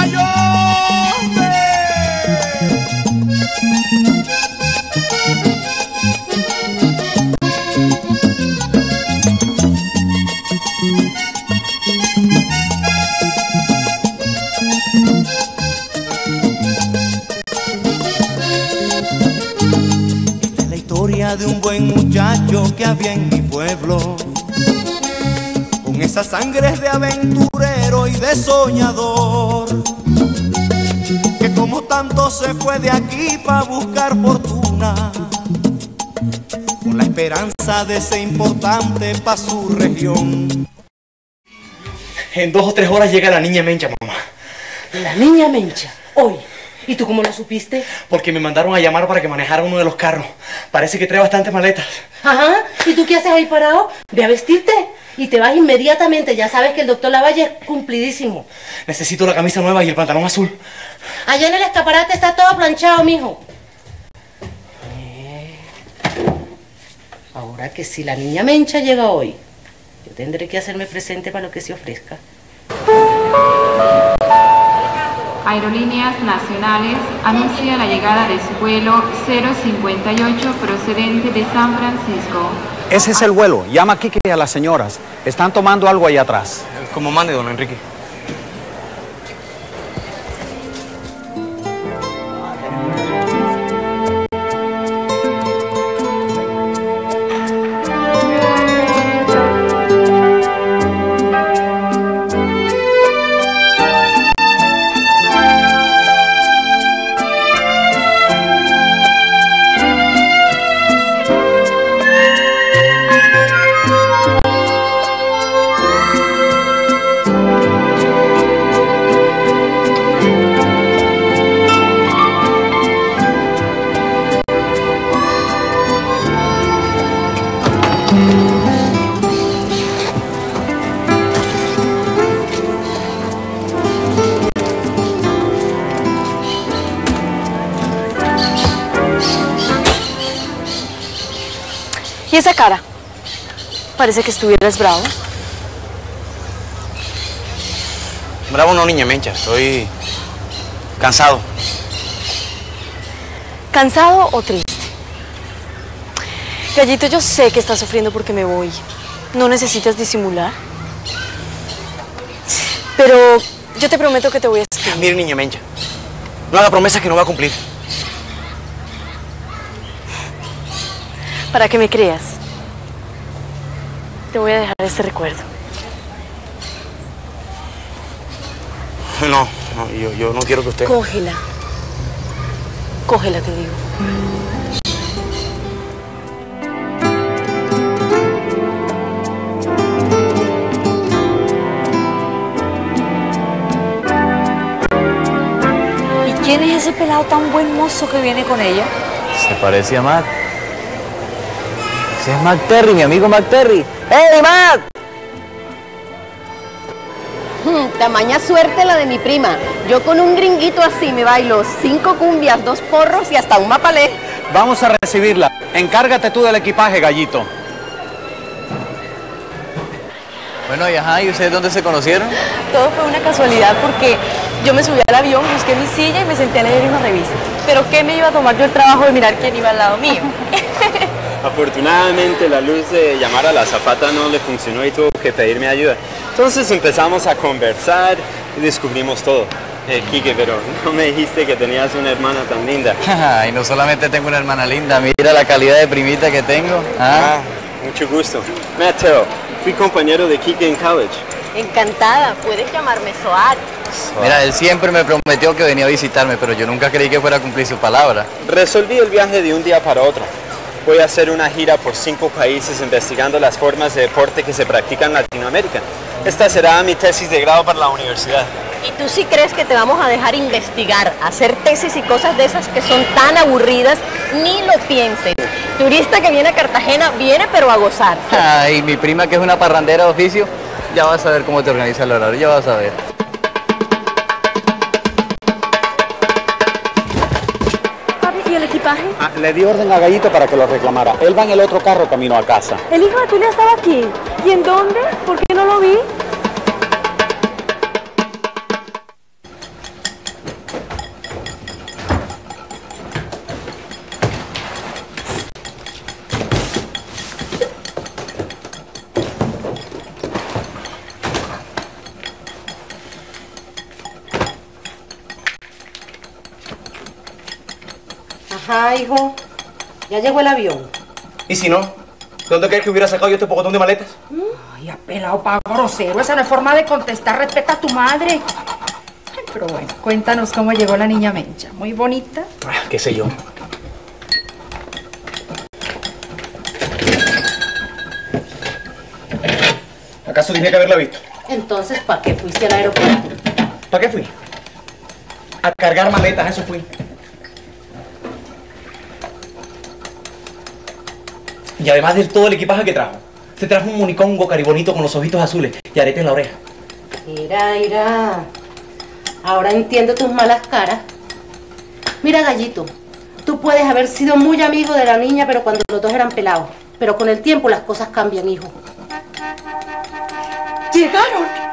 ¡Ay, hombre! De un buen muchacho que había en mi pueblo. Con esa sangre de aventurero y de soñador. Que como tanto se fue de aquí para buscar fortuna. Con la esperanza de ser importante para su región. En dos o tres horas llega la niña Mencha, mamá. La niña Mencha, hoy. ¿Y tú cómo lo supiste? Porque me mandaron a llamar para que manejara uno de los carros. Parece que trae bastantes maletas. Ajá. ¿Y tú qué haces ahí parado? Ve a vestirte y te vas inmediatamente. Ya sabes que el doctor Lavalle es cumplidísimo. Necesito la camisa nueva y el pantalón azul. Allá en el escaparate está todo planchado, mijo. Eh, Ahora que si la niña Mencha llega hoy, yo tendré que hacerme presente para lo que se ofrezca. Aerolíneas Nacionales anuncia la llegada de su vuelo 058 procedente de San Francisco. Ese es el vuelo. Llama a Kike y a las señoras. Están tomando algo ahí atrás. Como mande, don Enrique. Parece que estuvieras bravo. Bravo no, niña Mencha. Estoy cansado. ¿Cansado o triste? Gallito, yo sé que estás sufriendo porque me voy. No necesitas disimular. Pero yo te prometo que te voy a escribir. Mire, niña Mencha. No haga promesas que no va a cumplir. Para que me creas. Te voy a dejar este recuerdo. No, no yo, yo no quiero que usted... Cógela. Cógela, te digo. ¿Y quién es ese pelado tan buen mozo que viene con ella? Se parece a Matt. Ese es Matt Terry, mi amigo Matt Terry. ¡Hey, Matt! Hmm, Tamaña suerte la de mi prima. Yo con un gringuito así me bailo cinco cumbias, dos porros y hasta un mapalé. Vamos a recibirla. Encárgate tú del equipaje, gallito. Bueno, y ajá, ¿y ustedes dónde se conocieron? Todo fue una casualidad porque yo me subí al avión, busqué mi silla y me senté a leer una revista. Pero ¿qué me iba a tomar yo el trabajo de mirar quién iba al lado mío? Afortunadamente la luz de llamar a la zafata no le funcionó y tuvo que pedirme ayuda. Entonces empezamos a conversar y descubrimos todo. Eh, Quique, pero no me dijiste que tenías una hermana tan linda. y no solamente tengo una hermana linda, mira la calidad de primita que tengo. Ah, mucho gusto. Mateo, fui compañero de Quique en college. Encantada, puedes llamarme Soar. Mira, él siempre me prometió que venía a visitarme, pero yo nunca creí que fuera a cumplir su palabra. Resolví el viaje de un día para otro. Voy a hacer una gira por cinco países investigando las formas de deporte que se practican en Latinoamérica. Esta será mi tesis de grado para la universidad. ¿Y tú sí crees que te vamos a dejar investigar, hacer tesis y cosas de esas que son tan aburridas? Ni lo pienses. Turista que viene a Cartagena viene pero a gozar. Ay, mi prima que es una parrandera de oficio, ya vas a ver cómo te organiza el horario, ya vas a ver. Equipaje? Ah, le di orden a Gallito para que lo reclamara. Él va en el otro carro camino a casa. El hijo de Tulia estaba aquí. ¿Y en dónde? ¿Por qué no lo vi? Ajá, hijo. Ya llegó el avión. ¿Y si no? ¿Dónde crees que hubiera sacado yo este pocotón de maletas? Ay, apelado pa' grosero. Esa no es forma de contestar. Respeta a tu madre. Ay, pero bueno, cuéntanos cómo llegó la niña Mencha. Muy bonita. Ah, qué sé yo. ¿Acaso tenía que haberla visto? Entonces, ¿para qué fuiste al aeropuerto? ¿Para qué fui? A cargar maletas, eso fui. Y además de todo el equipaje que trajo, se trajo un monicongo caribonito con los ojitos azules y arete en la oreja. Mira, mira. Ahora entiendo tus malas caras. Mira, gallito, tú puedes haber sido muy amigo de la niña, pero cuando los dos eran pelados. Pero con el tiempo las cosas cambian, hijo. ¡Llegaron!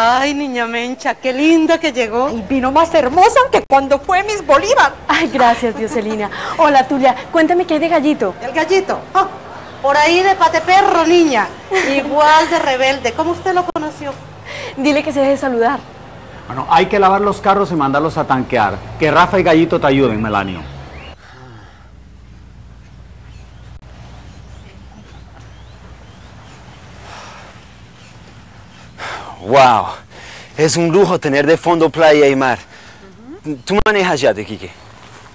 Ay, niña Mencha, qué linda que llegó. Y vino más hermosa que cuando fue Miss Bolívar. Ay, gracias, Dioselina. Hola, Tulia. Cuéntame qué hay de gallito. ¿El gallito? Ah, por ahí de pate perro, niña. Igual de rebelde. ¿Cómo usted lo conoció? Dile que se deje saludar. Bueno, hay que lavar los carros y mandarlos a tanquear. Que Rafa y Gallito te ayuden, Melanio. Wow, es un lujo tener de fondo playa y mar. ¿Tú manejas ya, Quique?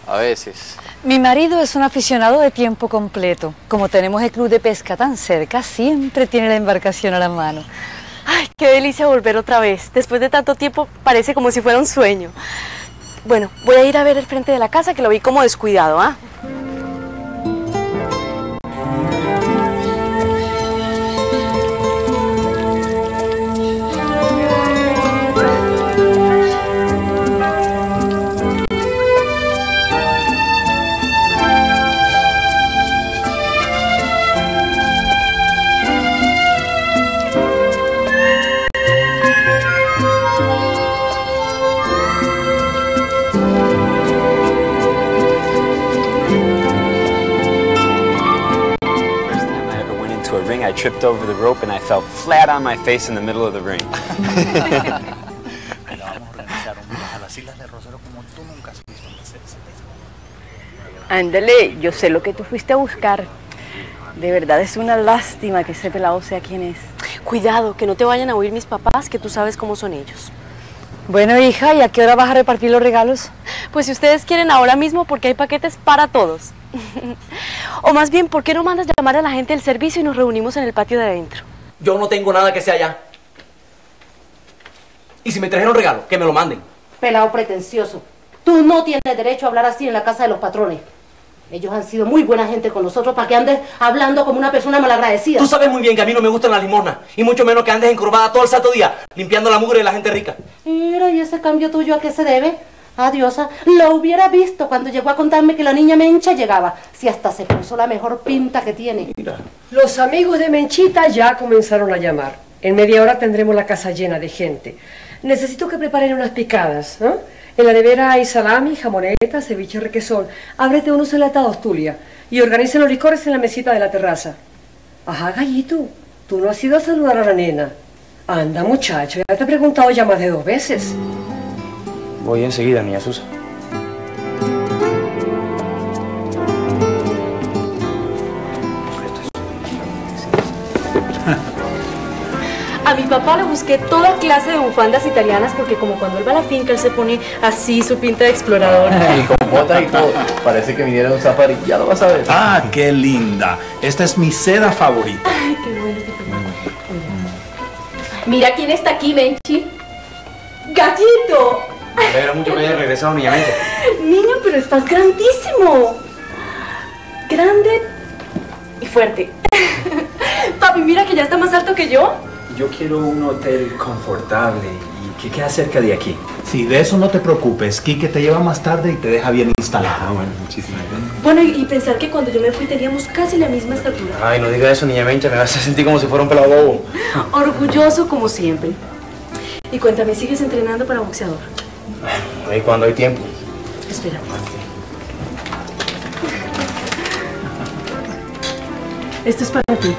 A veces. Mi marido es un aficionado de tiempo completo. Como tenemos el club de pesca tan cerca, siempre tiene la embarcación a la mano. Ay, qué delicia volver otra vez. Después de tanto tiempo parece como si fuera un sueño. Bueno, voy a ir a ver el frente de la casa que lo vi como descuidado, ¿ah? I tripped over the rope and I fell flat on my face in the middle of the ring. Ándale, yo sé lo que tú fuiste a buscar. De verdad es una lástima que ese pelado sea quien es. Cuidado, que no te vayan a oír mis papás, que tú sabes cómo son ellos. Bueno, hija, ¿y a qué hora vas a repartir los regalos? Pues si ustedes quieren ahora mismo, porque hay paquetes para todos. o más bien, ¿por qué no mandas llamar a la gente del servicio y nos reunimos en el patio de adentro? Yo no tengo nada que sea allá. Y si me trajeron regalo, que me lo manden. Pelado pretencioso. Tú no tienes derecho a hablar así en la casa de los patrones. Ellos han sido muy buena gente con nosotros para que andes hablando como una persona malagradecida. Tú sabes muy bien que a mí no me gustan las limosnas. Y mucho menos que andes encorvada todo el santo día, limpiando la mugre de la gente rica. Mira, ¿y ese cambio tuyo a qué se debe? Adiosa, lo hubiera visto cuando llegó a contarme que la niña Mencha llegaba. Si hasta se puso la mejor pinta que tiene. Los amigos de Menchita ya comenzaron a llamar. En media hora tendremos la casa llena de gente. Necesito que preparen unas picadas. ¿eh? En la nevera hay salami, jamoneta, ceviche requesón. Ábrete unos enlatados, Tulia. Y organicen los licores en la mesita de la terraza. Ajá, gallito. Tú no has ido a saludar a la nena. Anda, muchacho. Ya te he preguntado ya más de dos veces. Voy enseguida, niña Susa. A mi papá le busqué toda clase de bufandas italianas porque como cuando él va a la finca él se pone así su pinta de explorador. Y con botas y todo. Parece que viniera un safari. Ya lo vas a ver. Ah, qué linda. Esta es mi seda favorita. Ay, qué bueno. Mira quién está aquí, Menchi. ¡Gallito! Me alegra mucho que haya regresado, niña Mencha. Niño, pero estás grandísimo. Grande y fuerte. Papi, que ya está más alto que yo? Yo quiero un hotel confortable y que quede cerca de aquí. Sí, de eso no te preocupes. Quique te lleva más tarde y te deja bien instalado. Ah, bueno, muchísimas gracias. Bueno, y, y pensar que cuando yo me fui teníamos casi la misma estatura. Ay, no diga eso, niña Mencha, me vas a sentir como si fuera un pelado bobo. Orgulloso como siempre. Y cuéntame, ¿sigues entrenando para boxeador? Ahí cuando hay tiempo. Espera. Esto es para ti.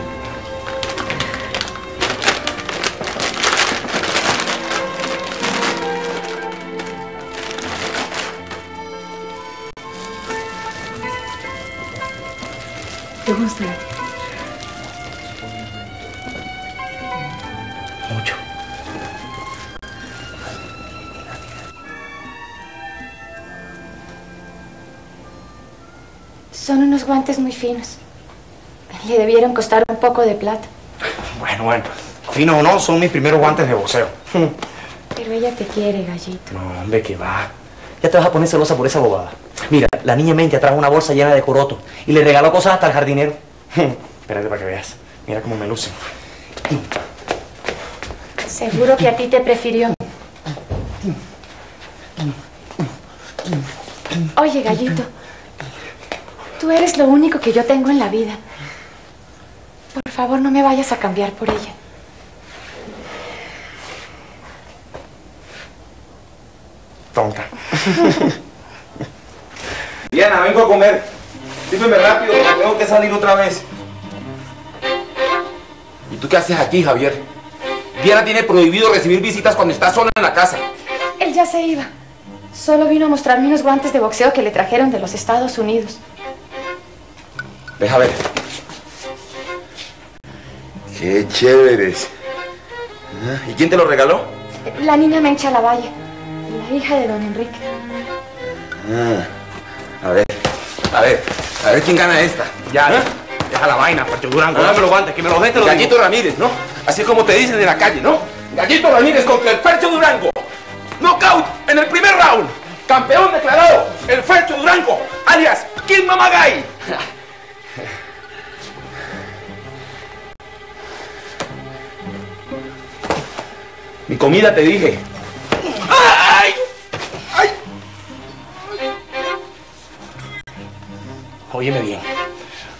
Muy finos. Le debieron costar un poco de plata. Bueno, bueno. Fino o no, son mis primeros guantes de boxeo. Pero ella te quiere, gallito. No, hombre, que va. Ya te vas a poner celosa por esa bobada. Mira, la niña Mentia trajo una bolsa llena de corotos y le regaló cosas hasta al jardinero. Espérate para que veas. Mira cómo me lucen. Seguro que a ti te prefirió. Oye, gallito. Tú eres lo único que yo tengo en la vida. Por favor, no me vayas a cambiar por ella. Tonta. Diana, vengo a comer. Dímeme rápido, tengo que salir otra vez. ¿Y tú qué haces aquí, Javier? Diana tiene prohibido recibir visitas cuando está sola en la casa. Él ya se iba. Solo vino a mostrarme unos guantes de boxeo que le trajeron de los Estados Unidos. Deja ver. Qué chéveres. Ah, ¿Y quién te lo regaló? La niña Mencha Lavalle, la hija de don Enrique. Ah, a ver, a ver, a ver quién gana esta. Ya, ¿Ah? deja la vaina, Pacho Durango. Ah. Dame los guantes, que me los des, te los Gallito digo. Ramírez, ¿no? Así es como te dicen en la calle, ¿no? Gallito Ramírez contra el Fercho Durango. Knockout en el primer round. Campeón declarado, el comida te dije. ¡Ay! Óyeme bien.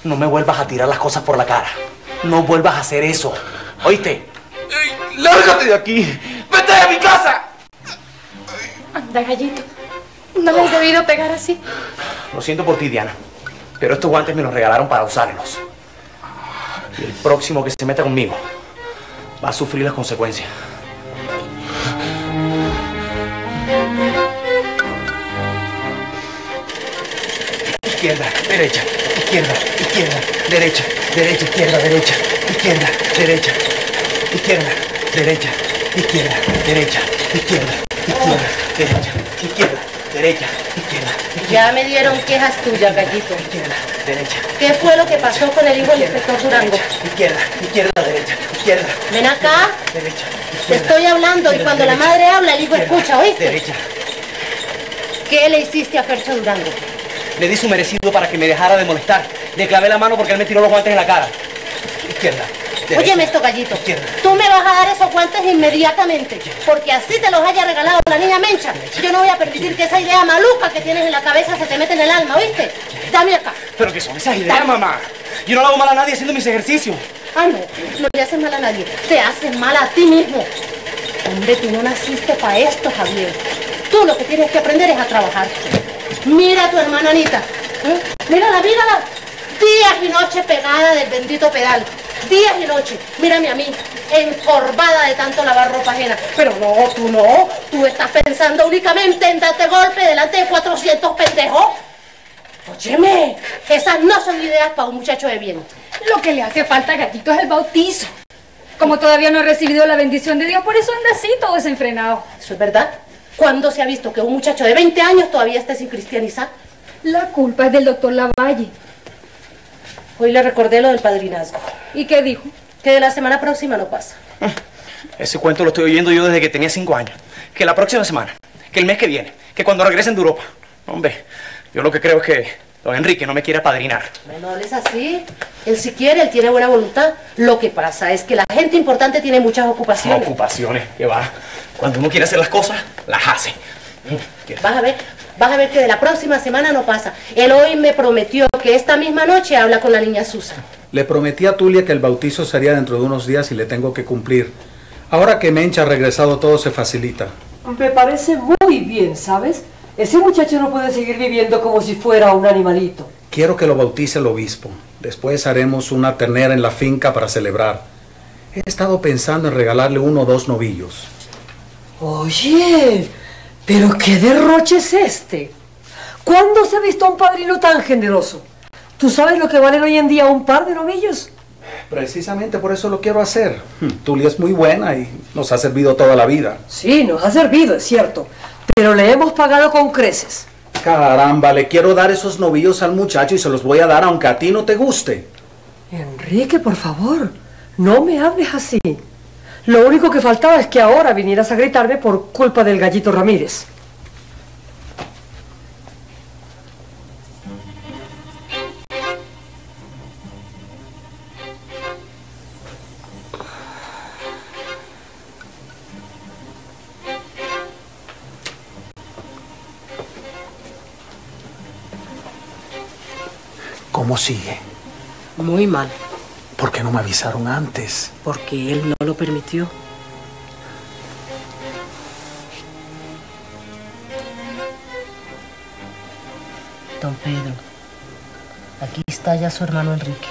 No me vuelvas a tirar las cosas por la cara. No vuelvas a hacer eso. ¿Oíste? ¡Lárgate de aquí! ¡Vete de mi casa! Anda, gallito. No le has debido pegar así. Lo siento por ti, Diana. Pero estos guantes me los regalaron para usarlos. Y el próximo que se meta conmigo va a sufrir las consecuencias. Izquierda, derecha, izquierda, izquierda, derecha, derecha, izquierda, derecha, izquierda, derecha, izquierda, derecha, izquierda, derecha, izquierda, izquierda, derecha, izquierda, derecha, izquierda, Ya me dieron quejas tuyas, gallito. derecha, ¿Qué fue lo que pasó con el hijo del inspector Durango? izquierda, izquierda, derecha, izquierda, Ven acá, derecha, te estoy hablando y cuando la madre habla, el hijo escucha, ¿oíste? derecha. ¿Qué le hiciste a Fercho Durango? Le di su merecido para que me dejara de molestar. Le clavé la mano porque él me tiró los guantes en la cara. Izquierda. derecha, Óyeme esto, gallito. Izquierda. Tú me vas a dar esos guantes inmediatamente, porque así te los haya regalado la niña Mencha. Yo no voy a permitir que esa idea maluca que tienes en la cabeza se te meta en el alma, ¿oíste? Dame acá. Pero que son esas ideas, mamá. Yo no le hago mal a nadie haciendo mis ejercicios. Ah, no, no le haces mal a nadie. Te haces mal a ti mismo. Hombre, tú no naciste para esto, Javier. Tú lo que tienes que aprender es a trabajar. Mira a tu hermana Anita. ¿eh? Mírala, mírala. Días y noches pegada del bendito pedal. Días y noches. Mírame a mí, encorvada de tanto lavar ropa ajena. Pero no, tú no. Tú estás pensando únicamente en darte golpe delante de 400 pendejos. Óyeme, esas no son ideas para un muchacho de bien. Lo que le hace falta a Gatito es el bautizo. Como todavía no ha recibido la bendición de Dios, por eso anda así, todo desenfrenado. ¿Eso es verdad? ¿Cuándo se ha visto que un muchacho de 20 años todavía esté sin cristianizar? La culpa es del doctor Lavalle. Hoy le recordé lo del padrinazgo. ¿Y qué dijo? Que de la semana próxima no pasa. Ese cuento lo estoy oyendo yo desde que tenía cinco años. Que la próxima semana, que el mes que viene, que cuando regresen de Europa. Hombre, yo lo que creo es que Don Enrique no me quiere apadrinar. No hables así. Él si quiere, él tiene buena voluntad. Lo que pasa es que la gente importante tiene muchas ocupaciones. Ocupaciones, que va. Cuando uno quiere hacer las cosas, las hace. Vas a ver, vas a ver que de la próxima semana no pasa. Él hoy me prometió que esta misma noche habla con la niña Susan. Le prometí a Tulia que el bautizo sería dentro de unos días y le tengo que cumplir. Ahora que Mencha ha regresado todo se facilita. Me parece muy bien, ¿sabes? Ese muchacho no puede seguir viviendo como si fuera un animalito. Quiero que lo bautice el obispo. Después haremos una ternera en la finca para celebrar. He estado pensando en regalarle uno o dos novillos. Oye, pero qué derroche es este. ¿Cuándo se ha visto a un padrino tan generoso? ¿Tú sabes lo que valen hoy en día un par de novillos? Precisamente por eso lo quiero hacer. Tulia es muy buena y nos ha servido toda la vida. Sí, nos ha servido, es cierto. Pero le hemos pagado con creces. Caramba, le quiero dar esos novillos al muchacho y se los voy a dar aunque a ti no te guste. Enrique, por favor, no me hables así. Lo único que faltaba es que ahora vinieras a gritarme por culpa del gallito Ramírez. ¿Cómo sigue? Muy mal, ¿Por qué no me avisaron antes? porque él no lo permitió. Don Pedro, aquí está ya su hermano Enrique.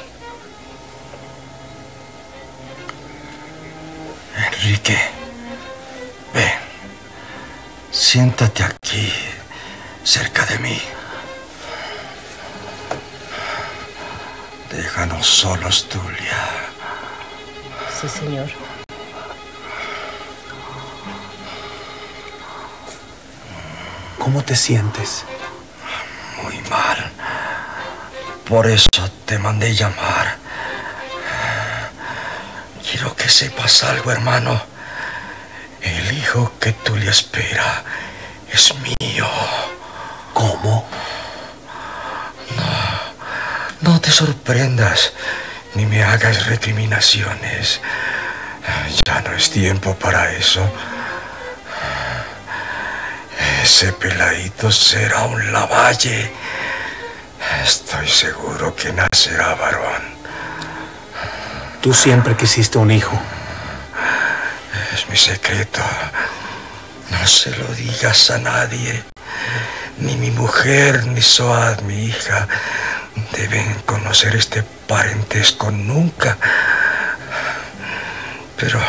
Enrique, ven, siéntate aquí, cerca de mí. Déjanos solos, Tulia. Sí, señor. ¿Cómo te sientes? Muy mal. Por eso te mandé llamar. Quiero que sepas algo, hermano. El hijo que tú le espera es mío. ¿Cómo? No, te sorprendas ni me hagas recriminaciones. Ya no es tiempo para eso. Ese peladito será un lavalle. Estoy seguro que nacerá varón. Tú siempre quisiste un hijo. Es mi secreto. No se lo digas a nadie. Ni mi mujer, ni Soad, mi hija, deben conocer este parentesco nunca. Pero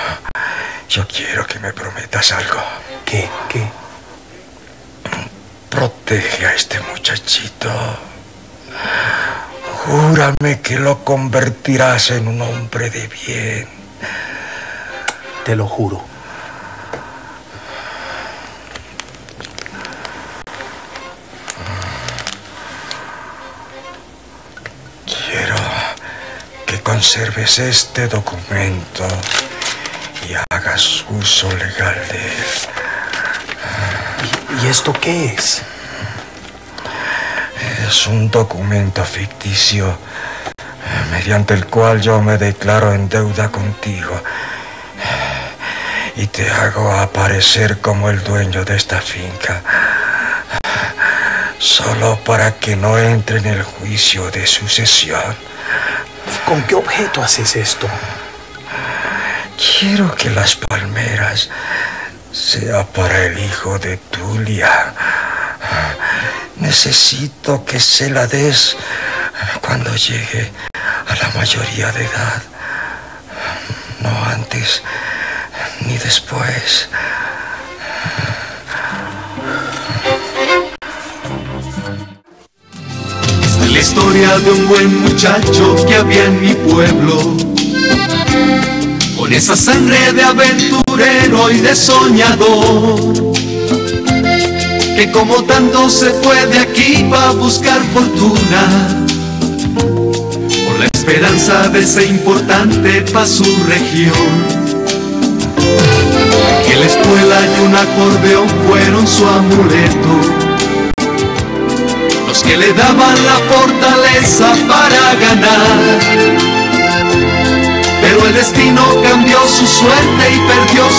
yo quiero que me prometas algo. ¿Qué? ¿Qué? Protege a este muchachito. Júrame que lo convertirás en un hombre de bien. Te lo juro. Conserves este documento y hagas uso legal de él. ¿Y esto qué es? Es un documento ficticio eh, mediante el cual yo me declaro en deuda contigo y te hago aparecer como el dueño de esta finca. Solo para que no entre en el juicio de sucesión. ¿Con qué objeto haces esto? Quiero que las palmeras sea para el hijo de Tulia. Necesito que se la des cuando llegue a la mayoría de edad. No antes ni después. La historia de un buen muchacho que había en mi pueblo. Con esa sangre de aventurero y de soñador. Que como tanto se fue de aquí para buscar fortuna. Por la esperanza de ser importante para su región. Que la escuela y un acordeón fueron su amuleto. Que le daban la fortaleza para ganar. Pero el destino cambió su suerte y perdió su